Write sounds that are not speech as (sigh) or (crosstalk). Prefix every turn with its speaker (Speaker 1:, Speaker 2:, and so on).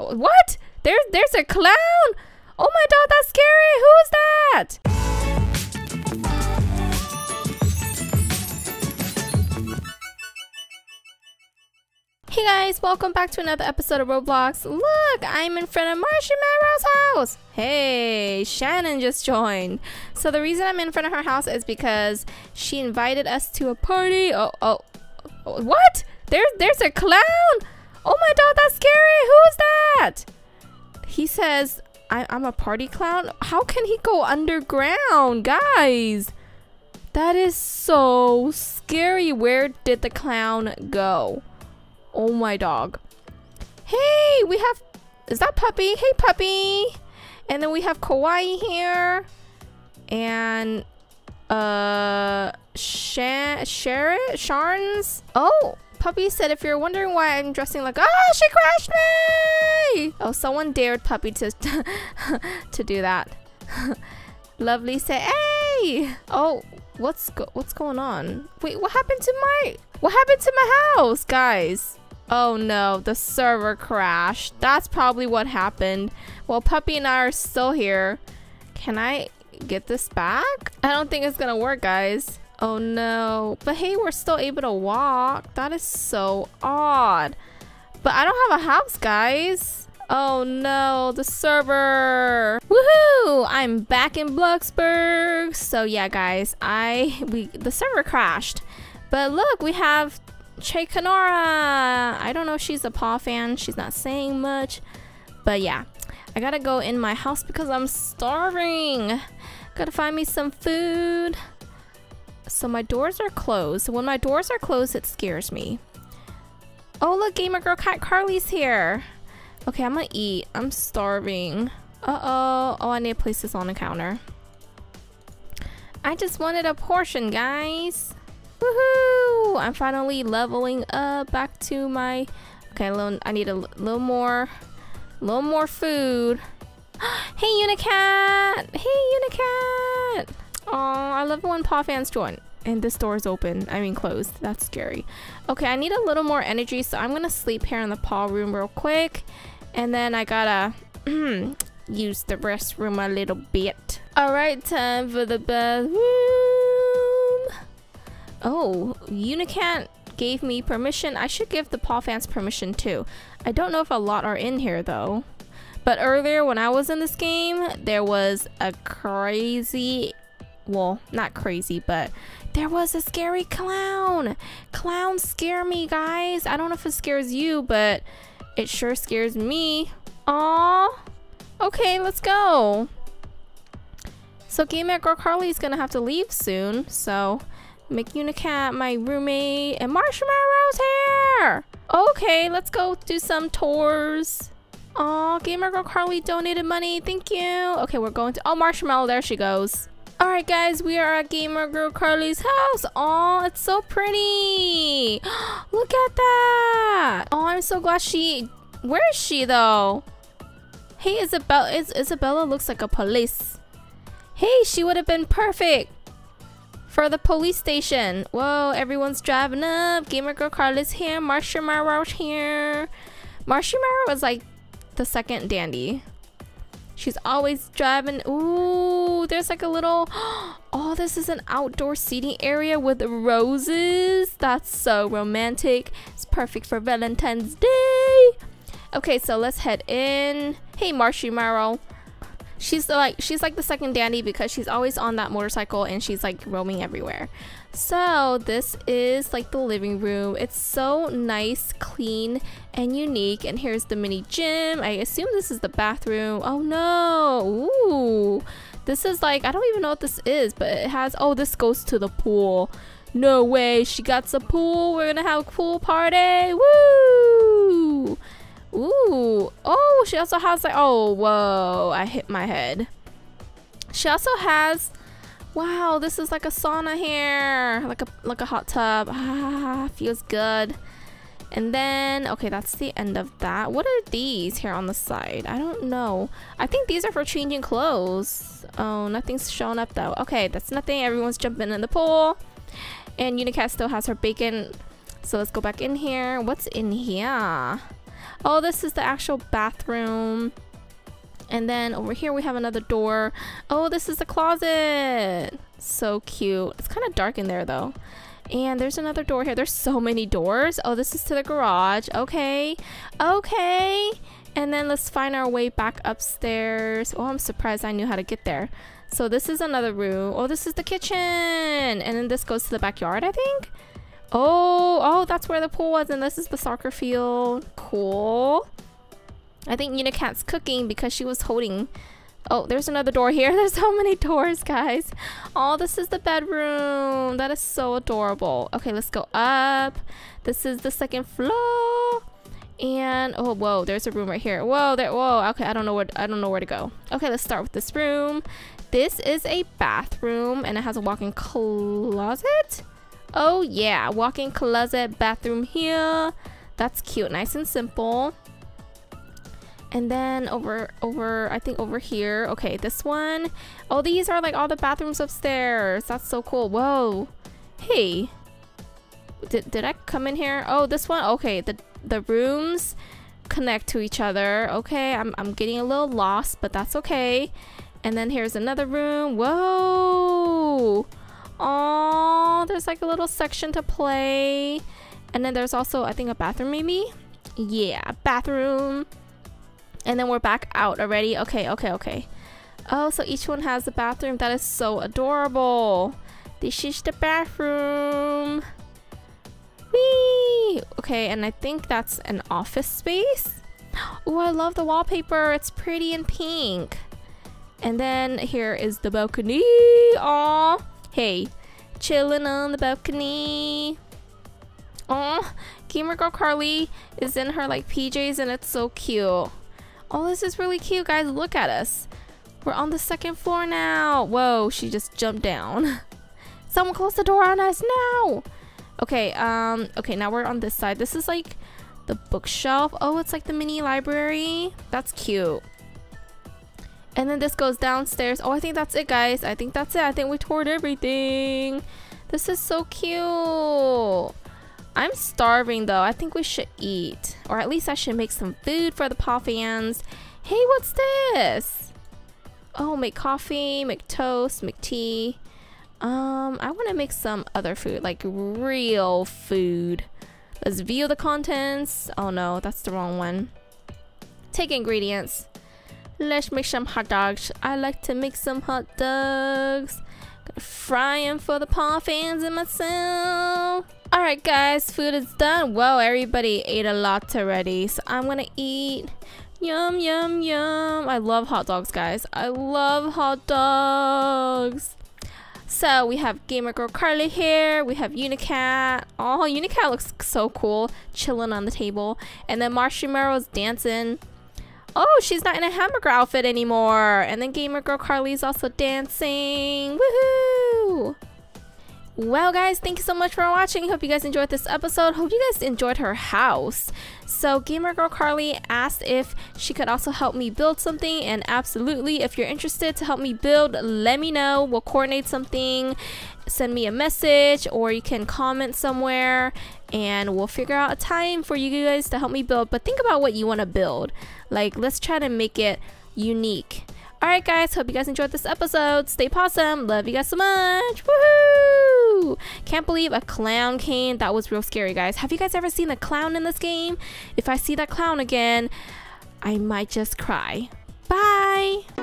Speaker 1: What? There's there's a clown. Oh my god, that's scary. Who is that? Hey guys, welcome back to another episode of Roblox. Look, I'm in front of Marshmallow's house. Hey, Shannon just joined. So the reason I'm in front of her house is because she invited us to a party. Oh, oh, oh what? There's there's a clown. Oh my god, that's scary. Who is that? He says I, I'm a party clown. How can he go underground, guys? That is so scary. Where did the clown go? Oh my dog. Hey, we have is that puppy? Hey puppy. And then we have Kawaii here. And uh Shan Sharon Sharns. Oh, Puppy said if you're wondering why I'm dressing like oh she crashed me. Oh, someone dared Puppy to (laughs) to do that. (laughs) Lovely say hey. Oh, what's go what's going on? Wait, what happened to my what happened to my house, guys? Oh no, the server crashed. That's probably what happened. Well, Puppy and I are still here. Can I get this back? I don't think it's gonna work, guys. Oh no. But hey, we're still able to walk. That is so odd. But I don't have a house, guys. Oh no, the server. Woohoo! I'm back in Bloxburg. So yeah, guys, I we the server crashed. But look, we have Che Kanora. I don't know if she's a Paw fan. She's not saying much. But yeah, I gotta go in my house because I'm starving. Gotta find me some food. So my doors are closed. When my doors are closed, it scares me. Oh, look, Gamer Girl Cat Carly's here. Okay, I'm gonna eat. I'm starving. Uh-oh. Oh, I need to place this on the counter. I just wanted a portion, guys. Woohoo! I'm finally leveling up back to my... Okay, little, I need a little more... A little more food. (gasps) hey, Unicat! Hey, Unicat! Oh, I love when Paw fans join. And this door is open. I mean closed. That's scary. Okay, I need a little more energy, so I'm gonna sleep here in the paw room real quick. And then I gotta (clears throat) use the restroom a little bit. Alright, time for the bathroom. Oh, Unicat gave me permission. I should give the paw fans permission too. I don't know if a lot are in here though. But earlier when I was in this game, there was a crazy well, not crazy, but there was a scary clown. Clowns scare me, guys. I don't know if it scares you, but it sure scares me. Aw. Okay, let's go. So Gamer Girl Carly's gonna have to leave soon, so make Unicat my roommate and Marshmallow's here. Okay, let's go do some tours. Aw, Gamer Girl Carly donated money. Thank you. Okay, we're going to. Oh, Marshmallow, there she goes. Alright guys, we are at Gamer Girl Carly's house. Oh, it's so pretty. (gasps) Look at that. Oh, I'm so glad she... Where is she though? Hey, Isabella, Is Isabella looks like a police. Hey, she would have been perfect for the police station. Whoa, everyone's driving up. Gamer Girl Carly's here. Marshmallow here. Marshmallow is like the second dandy. She's always driving. Ooh, there's like a little. (gasps) Oh, this is an outdoor seating area with roses. That's so romantic. It's perfect for Valentine's Day. Okay, so let's head in. Hey, Marshmallow. She's like she's like the second dandy because she's always on that motorcycle and she's like roaming everywhere. So this is like the living room. It's so nice, clean, and unique. And here's the mini gym. I assume this is the bathroom. Oh no. Ooh. This is like, I don't even know what this is, but it has, oh, this goes to the pool. No way, she got the pool. We're gonna have a pool party. Woo! Ooh. Oh, she also has like, oh, whoa, I hit my head. She also has Wow, this is like a sauna here. Like a like a hot tub. Ah, (laughs) feels good. And then, okay, that's the end of that. What are these here on the side? I don't know. I think these are for changing clothes. Oh, nothing's showing up though. Okay, that's nothing. Everyone's jumping in the pool. And Unicat still has her bacon. So let's go back in here. What's in here? Oh, this is the actual bathroom. And then over here we have another door. Oh, this is the closet. So cute. It's kind of dark in there though. And there's another door here. There's so many doors. Oh, this is to the garage. Okay. Okay. And then let's find our way back upstairs. Oh, I'm surprised I knew how to get there. So this is another room. Oh, this is the kitchen. And then this goes to the backyard, I think. Oh, oh, that's where the pool was. And this is the soccer field. Cool. I think Unicat's cooking because she was holding Oh, there's another door here. (laughs) There's so many doors, guys. Oh, this is the bedroom. That is so adorable. Okay, let's go up. This is the second floor. And oh, whoa, there's a room right here. Whoa, there. Whoa. Okay, I don't know where. I don't know where to go. Okay, let's start with this room. This is a bathroom, and it has a walk-in closet. Oh yeah, walk-in closet, bathroom here. That's cute, nice and simple. And then over, over, I think over here. Okay, this one. Oh, these are like all the bathrooms upstairs. That's so cool. Whoa. Hey. Did, did I come in here? Oh, this one. Okay, the, the rooms connect to each other. Okay, I'm, I'm getting a little lost, but that's okay. And then here's another room. Whoa. Oh, there's like a little section to play. And then there's also, I think, a bathroom maybe? Yeah, bathroom. And then we're back out already. Okay, okay, okay. Oh, so each one has a bathroom. That is so adorable. This is the bathroom. Whee! Okay, and I think that's an office space. (gasps) Oh, I love the wallpaper. It's pretty and pink. And then here is the balcony. Aw. Hey, chilling on the balcony. Aw, Gamer Girl Carly is in her like PJs and it's so cute. Oh, this is really cute, guys. Look at us. We're on the second floor now. Whoa, she just jumped down. (laughs) Someone close the door on us now. Okay, um, okay, now we're on this side. This is like the bookshelf. Oh, it's like the mini library. That's cute. And then this goes downstairs. Oh, I think that's it, guys. I think that's it. I think we toured everything. This is so cute. I'm starving though. I think we should eat. Or at least I should make some food for the paw fans. Hey, what's this? Oh, make coffee, make toast, make tea. Um, I want to make some other food, like real food. Let's view the contents. Oh no, that's the wrong one. Take ingredients. Let's make some hot dogs. I like to make some hot dogs. Fry them for the paw fans and myself. Alright guys, food is done. Whoa, everybody ate a lot already. So I'm gonna eat. Yum, yum, yum. I love hot dogs, guys. I love hot dogs. So we have Gamer Girl Carly here. We have Unicat. Oh, Unicat looks so cool. Chilling on the table. And then Marshmallows dancing. Oh, she's not in a hamburger outfit anymore. And then Gamer Girl Carly's also dancing. Woohoo! Well, guys, thank you so much for watching. Hope you guys enjoyed this episode. Hope you guys enjoyed her house. So, Gamer Girl Carly asked if she could also help me build something, and absolutely, if you're interested to help me build, let me know. We'll coordinate something. Send me a message, or you can comment somewhere, and we'll figure out a time for you guys to help me build. But think about what you want to build. Like, let's try to make it unique. Alright guys, hope you guys enjoyed this episode. Stay pawesome. Love you guys so much. Woohoo! Can't believe a clown came. That was real scary, guys. Have you guys ever seen a clown in this game? If I see that clown again, I might just cry. Bye!